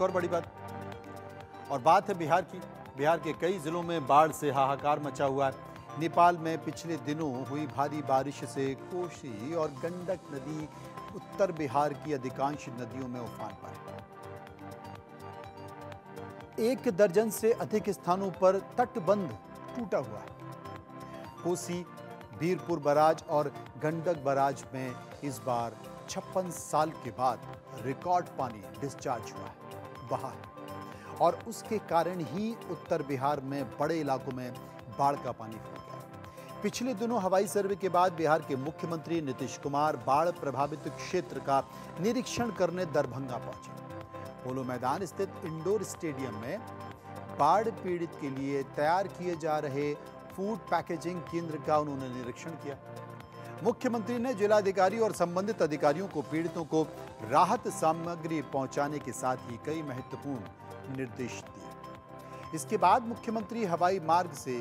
एक और बड़ी बात। और बात है बिहार की। बिहार के कई जिलों में बाढ़ से हाहाकार मचा हुआ है। नेपाल में पिछले दिनों हुई भारी बारिश से कोसी और गंडक नदी उत्तर बिहार की अधिकांश नदियों में उफान पर। एक दर्जन से अधिक स्थानों पर तटबंध टूटा हुआ है। कोसी, बीरपुर बराज और गंडक बराज में इस बार छप्पन साल के बाद रिकॉर्ड पानी डिस्चार्ज हुआ है। बहा। है और उसके कारण ही उत्तर बिहार में बड़े इलाकों में बाढ़ का पानी फैल गया। पिछले दिनों हवाई सर्वे के बाद बिहार के मुख्यमंत्री नीतीश कुमार बाढ़ प्रभावित क्षेत्र का निरीक्षण करने दरभंगा पहुँचे। पोलो मैदान स्थित इंडोर स्टेडियम में बाढ़ पीड़ित के लिए तैयार किए जा रहे फ़ूड पैकेजिंग केंद्र का उन्होंने निरीक्षण किया। मुख्यमंत्री ने जिलाधिकारी और संबंधित अधिकारियों को पीड़ितों को राहत सामग्री पहुँचाने के साथ ही कई महत्वपूर्ण निर्देश दिए। इसके बाद मुख्यमंत्री हवाई मार्ग से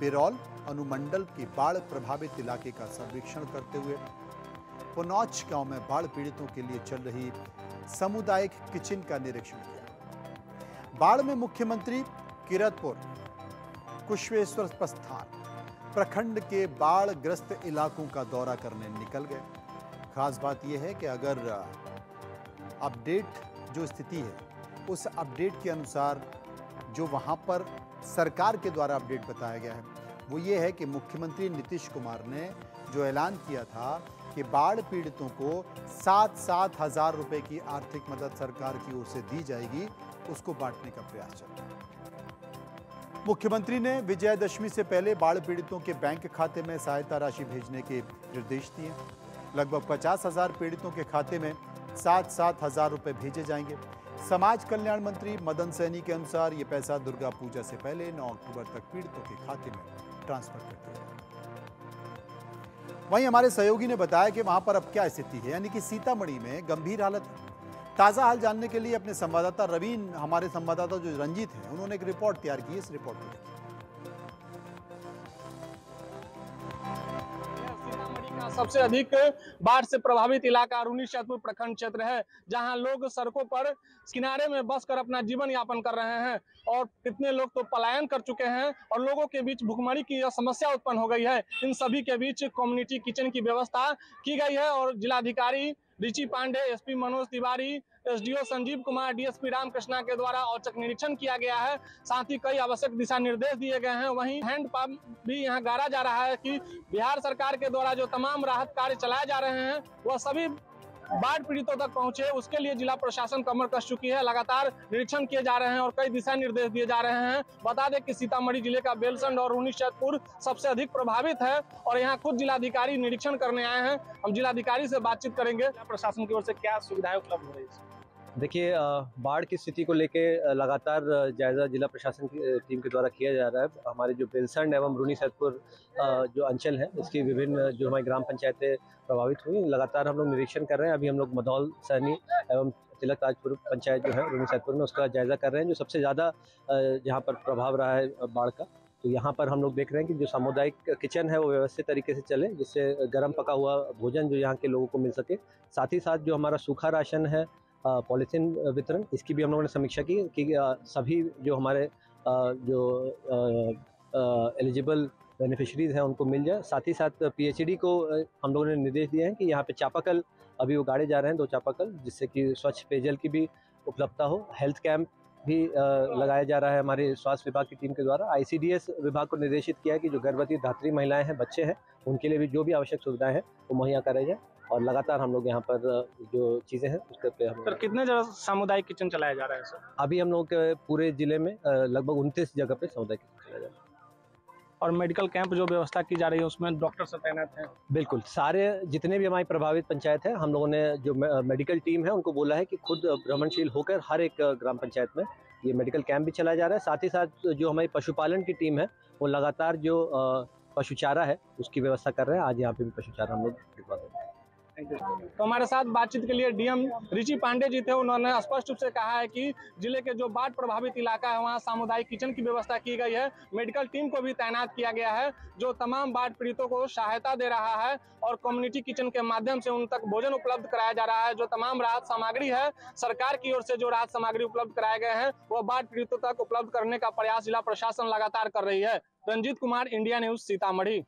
बिरौल, अनुमंडल के बाढ़ प्रभावित इलाके का सर्वेक्षण करते हुए, पुनौच गाँव में बाढ़ पीड़ितों के लिए चल रही सामुदायिक किचन का निरीक्षण किया। बाढ़ में मुख्यमंत्री किरतपुर, कुशवेश्वर प्रस्थान प्रखंड के बाढ़ ग्रस्त इलाकों का दौरा करने निकल गए। खास बात यह है कि अगर अपडेट जो स्थिति है, उस अपडेट के अनुसार जो वहाँ पर सरकार के द्वारा अपडेट बताया गया है, वो ये है कि मुख्यमंत्री नीतीश कुमार ने जो ऐलान किया था कि बाढ़ पीड़ितों को सात सात हज़ार रुपए की आर्थिक मदद सरकार की ओर से दी जाएगी, उसको बांटने का प्रयास चल रहा है। मुख्यमंत्री ने विजयदशमी से पहले बाढ़ पीड़ितों के बैंक खाते में सहायता राशि भेजने के निर्देश दिए। लगभग पचास हज़ार पीड़ितों के खाते में सात सात हज़ार रुपए भेजे जाएँगे। समाज कल्याण मंत्री मदन सैनी के अनुसार ये पैसा दुर्गा पूजा से पहले 9 अक्टूबर तक पीड़ितों के खाते में ट्रांसफ़र कर दिया। वहीं हमारे सहयोगी ने बताया कि वहाँ पर अब क्या स्थिति है, यानी कि सीतामढ़ी में गंभीर हालत है। ताज़ा हाल जानने के लिए अपने संवाददाता रवीन, हमारे संवाददाता जो रंजीत हैं, उन्होंने एक रिपोर्ट तैयार की इस रिपोर्ट का सबसे अधिक बाढ़ से प्रभावित इलाका अरुणी शहतपुर प्रखंड क्षेत्र है, जहाँ लोग सड़कों पर किनारे में बस कर अपना जीवन यापन कर रहे हैं। और कितने लोग तो पलायन कर चुके हैं और लोगों के बीच भुखमरी की समस्या उत्पन्न हो गई है। इन सभी के बीच कम्युनिटी किचन की व्यवस्था की गई है और जिलाधिकारी Richi Pandey, SP Manoj Tiwari, SDO Sanjeev Kumar, DSP Ramakrishna के द्वारा औचक निरीक्षण किया गया है। साथ ही कई आवश्यक दिशा निर्देश दिए गए हैं। वहीं हैंड पंप भी यहाँ गाड़ा जा रहा है कि बिहार सरकार के द्वारा जो तमाम राहत कार्य चलाए जा रहे हैं, वह सभी बाढ़ पीड़ितों तक पहुँचे, उसके लिए जिला प्रशासन कमर कस चुकी है। लगातार निरीक्षण किए जा रहे हैं और कई दिशा निर्देश दिए जा रहे हैं। बता दें कि सीतामढ़ी ज़िले का बेलसंड और रूनीशैदपुर सबसे अधिक प्रभावित है और यहाँ खुद जिलाधिकारी निरीक्षण करने आए हैं। हम जिलाधिकारी से बातचीत करेंगे। प्रशासन की ओर से क्या सुविधाएँ उपलब्ध हो रही है? देखिए बाढ़ की स्थिति को लेके लगातार जायजा जिला प्रशासन की टीम के द्वारा किया जा रहा है। हमारे जो बेलसंड एवं रूनी सैदपुर जो अंचल है, इसकी विभिन्न, जो हमारी ग्राम पंचायतें प्रभावित हुई, लगातार हम लोग निरीक्षण कर रहे हैं। अभी हम लोग मधौल सहनी एवं तिलक ताजपुर पंचायत जो है, रूनी सैदपुर में उसका जायजा कर रहे हैं, जो सबसे ज़्यादा जहाँ पर प्रभाव रहा है बाढ़ का। तो यहाँ पर हम लोग देख रहे हैं कि जो सामुदायिक किचन है, वो व्यवस्थित तरीके से चले, जिससे गर्म पका हुआ भोजन जो यहाँ के लोगों को मिल सके। साथ ही साथ जो हमारा सूखा राशन है पॉलीथीन वितरण, इसकी भी हम लोगों ने समीक्षा की कि सभी जो हमारे जो एलिजिबल बेनिफिशरीज हैं, उनको मिल जाए। साथ ही साथ पीएचडी को हम लोगों ने निर्देश दिए हैं कि यहाँ पे चापाकल अभी वो गाड़े जा रहे हैं, दो चापाकल, जिससे कि स्वच्छ पेयजल की भी उपलब्धता हो। हेल्थ कैंप भी लगाया जा रहा है हमारे स्वास्थ्य विभाग की टीम के द्वारा। आईसीडीएस विभाग को निर्देशित किया है कि जो गर्भवती धात्री महिलाएँ हैं, बच्चे हैं, उनके लिए भी जो भी आवश्यक सुविधाएँ हैं, वो मुहैया कराई जाए। और लगातार हम लोग यहाँ पर जो चीज़ें हैं उसके पे हम सर कितने जगह सामुदायिक किचन चलाया जा रहा है सर? अभी हम लोग के पूरे ज़िले में लगभग उनतीस जगह पे सामुदायिक किचन चलाया जा रहा है। और मेडिकल कैंप जो व्यवस्था की जा रही है उसमें डॉक्टर से तैनात हैं। बिल्कुल सारे जितने भी हमारी प्रभावित पंचायत है हम लोगों ने जो मेडिकल टीम है उनको बोला है कि खुद भ्रमणशील होकर हर एक ग्राम पंचायत में ये मेडिकल कैंप भी चलाया जा रहा है। साथ ही साथ जो हमारी पशुपालन की टीम है वो लगातार जो अ, पशु चारा है उसकी व्यवस्था कर रहे हैं। आज यहाँ पे भी पशु चारा हम लोग भिजवा देंगे तो हमारे साथ बातचीत के लिए डीएम रिची पांडे जी थे, उन्होंने स्पष्ट रूप से कहा है कि ज़िले के जो बाढ़ प्रभावित इलाका है, वहाँ सामुदायिक किचन की व्यवस्था की गई है। मेडिकल टीम को भी तैनात किया गया है, जो तमाम बाढ़ पीड़ितों को सहायता दे रहा है और कम्युनिटी किचन के माध्यम से उन तक भोजन उपलब्ध कराया जा रहा है, जो तमाम राहत सामग्री है, सरकार की ओर से जो राहत सामग्री उपलब्ध कराए गए हैं, वो बाढ़ पीड़ितों तक उपलब्ध करने का प्रयास जिला प्रशासन लगातार कर रही है। Ranjeet Kumar, India News, Sitamarhi.